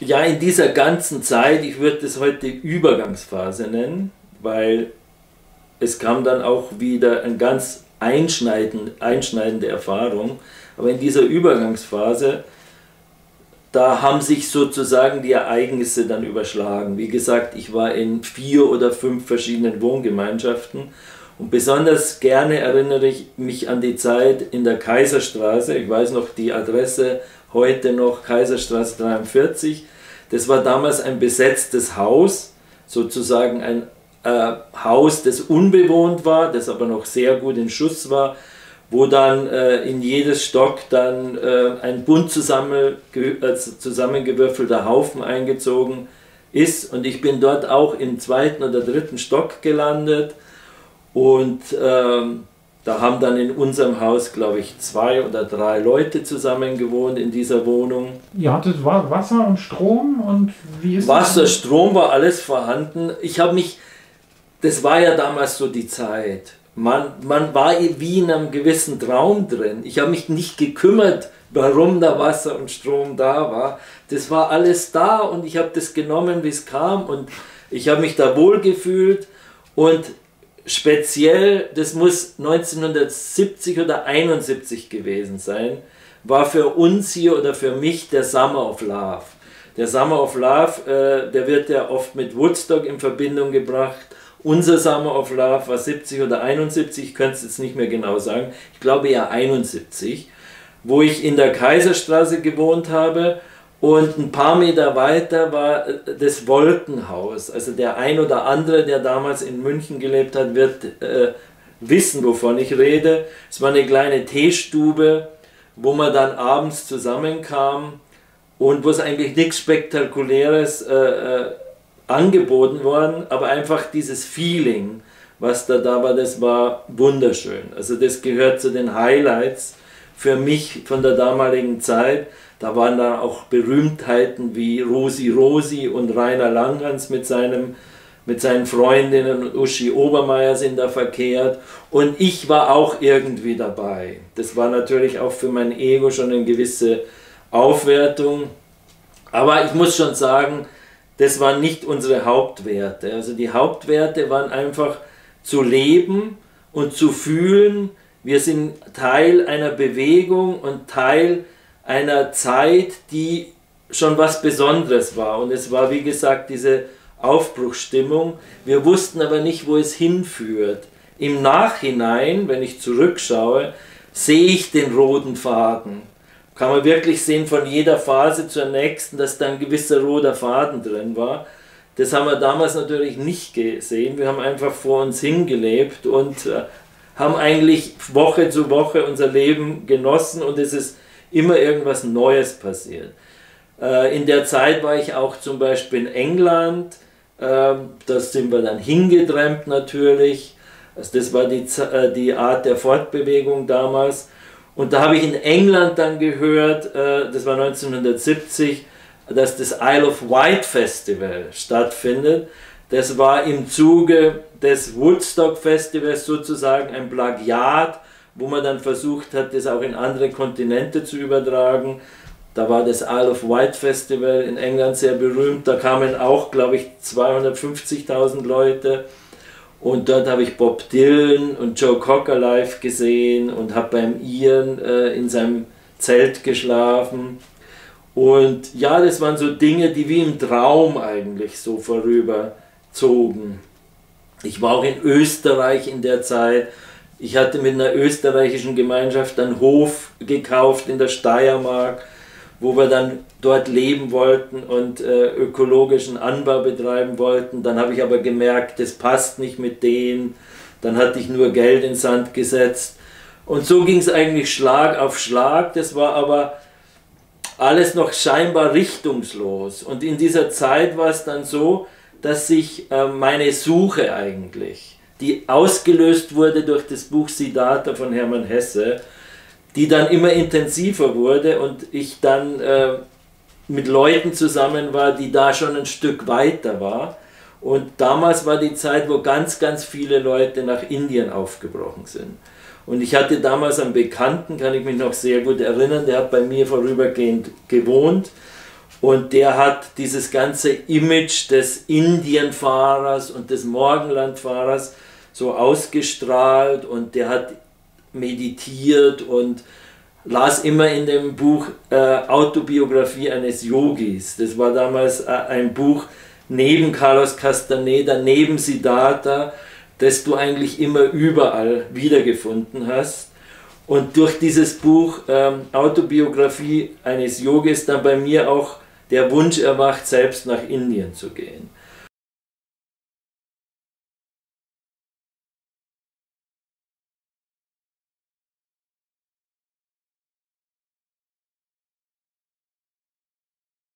Ja, in dieser ganzen Zeit, ich würde es heute Übergangsphase nennen, weil es kam dann auch wieder eine ganz einschneidend, einschneidende Erfahrung. Aber in dieser Übergangsphase, da haben sich sozusagen die Ereignisse dann überschlagen. Wie gesagt, ich war in vier oder fünf verschiedenen Wohngemeinschaften und besonders gerne erinnere ich mich an die Zeit in der Kaiserstraße. Ich weiß noch die Adresse heute noch, Kaiserstraße 43. Das war damals ein besetztes Haus, sozusagen ein äh, Haus, das unbewohnt war, das aber noch sehr gut in Schuss war, wo dann äh, in jedes Stock dann äh, ein bunt zusammenge äh, zusammengewürfelter Haufen eingezogen ist. Und ich bin dort auch im zweiten oder dritten Stock gelandet und ähm, da haben dann in unserem Haus, glaube ich, zwei oder drei Leute zusammen gewohnt in dieser Wohnung. Ihr hattet Wasser und Strom und wie ist Wasser, das? Strom war alles vorhanden. Ich habe mich, das war ja damals so die Zeit. Man, man war wie in einem gewissen Traum drin. Ich habe mich nicht gekümmert, warum da Wasser und Strom da war. Das war alles da und ich habe das genommen, wie es kam und ich habe mich da wohl gefühlt und speziell, das muss 1970 oder 71 gewesen sein, war für uns hier oder für mich der Summer of Love. Der Summer of Love, äh, der wird ja oft mit Woodstock in Verbindung gebracht. Unser Summer of Love war 70 oder 71, ich könnte es jetzt nicht mehr genau sagen, ich glaube eher 71, wo ich in der Kaiserstraße gewohnt habe und ein paar Meter weiter war äh, das Wolkenhaus. Also der ein oder andere, der damals in München gelebt hat, wird äh, wissen, wovon ich rede. Es war eine kleine Teestube, wo man dann abends zusammenkam und wo es eigentlich nichts Spektakuläres äh, äh, angeboten worden, aber einfach dieses Feeling, was da da war, das war wunderschön. Also das gehört zu den Highlights für mich von der damaligen Zeit. Da waren da auch Berühmtheiten wie Rosi Rosi und Rainer Langhans mit, seinem, mit seinen Freundinnen und Uschi Obermeier sind da verkehrt. Und ich war auch irgendwie dabei. Das war natürlich auch für mein Ego schon eine gewisse Aufwertung. Aber ich muss schon sagen, das waren nicht unsere Hauptwerte. Also die Hauptwerte waren einfach zu leben und zu fühlen, wir sind Teil einer Bewegung und Teil einer Zeit, die schon was Besonderes war. Und es war, wie gesagt, diese Aufbruchsstimmung. Wir wussten aber nicht, wo es hinführt. Im Nachhinein, wenn ich zurückschaue, sehe ich den roten Faden. Kann man wirklich sehen, von jeder Phase zur nächsten, dass da ein gewisser roter Faden drin war. Das haben wir damals natürlich nicht gesehen. Wir haben einfach vor uns hingelebt und äh, haben eigentlich Woche zu Woche unser Leben genossen und es ist immer irgendwas Neues passiert. Äh, in der Zeit war ich auch zum Beispiel in England, äh, da sind wir dann hingedrängt natürlich. Also das war die, äh, die Art der Fortbewegung damals. Und da habe ich in England dann gehört, äh, das war 1970, dass das Isle of Wight Festival stattfindet. Das war im Zuge des Woodstock Festivals sozusagen ein Plagiat wo man dann versucht hat, das auch in andere Kontinente zu übertragen. Da war das Isle of Wight Festival in England sehr berühmt. Da kamen auch, glaube ich, 250.000 Leute. Und dort habe ich Bob Dylan und Joe Cocker live gesehen und habe beim Ian äh, in seinem Zelt geschlafen. Und ja, das waren so Dinge, die wie im Traum eigentlich so vorüberzogen. Ich war auch in Österreich in der Zeit ich hatte mit einer österreichischen Gemeinschaft einen Hof gekauft in der Steiermark, wo wir dann dort leben wollten und äh, ökologischen Anbau betreiben wollten. Dann habe ich aber gemerkt, das passt nicht mit denen. Dann hatte ich nur Geld ins Sand gesetzt. Und so ging es eigentlich Schlag auf Schlag. Das war aber alles noch scheinbar richtungslos. Und in dieser Zeit war es dann so, dass sich äh, meine Suche eigentlich die ausgelöst wurde durch das Buch Siddhartha von Hermann Hesse, die dann immer intensiver wurde und ich dann äh, mit Leuten zusammen war, die da schon ein Stück weiter war. Und damals war die Zeit, wo ganz, ganz viele Leute nach Indien aufgebrochen sind. Und ich hatte damals einen Bekannten, kann ich mich noch sehr gut erinnern, der hat bei mir vorübergehend gewohnt. Und der hat dieses ganze Image des Indienfahrers und des Morgenlandfahrers so ausgestrahlt und der hat meditiert und las immer in dem Buch äh, Autobiografie eines Yogis. Das war damals äh, ein Buch neben Carlos Castaneda, neben Siddhartha, das du eigentlich immer überall wiedergefunden hast. Und durch dieses Buch ähm, Autobiografie eines Yogis dann bei mir auch der Wunsch erwacht, selbst nach Indien zu gehen.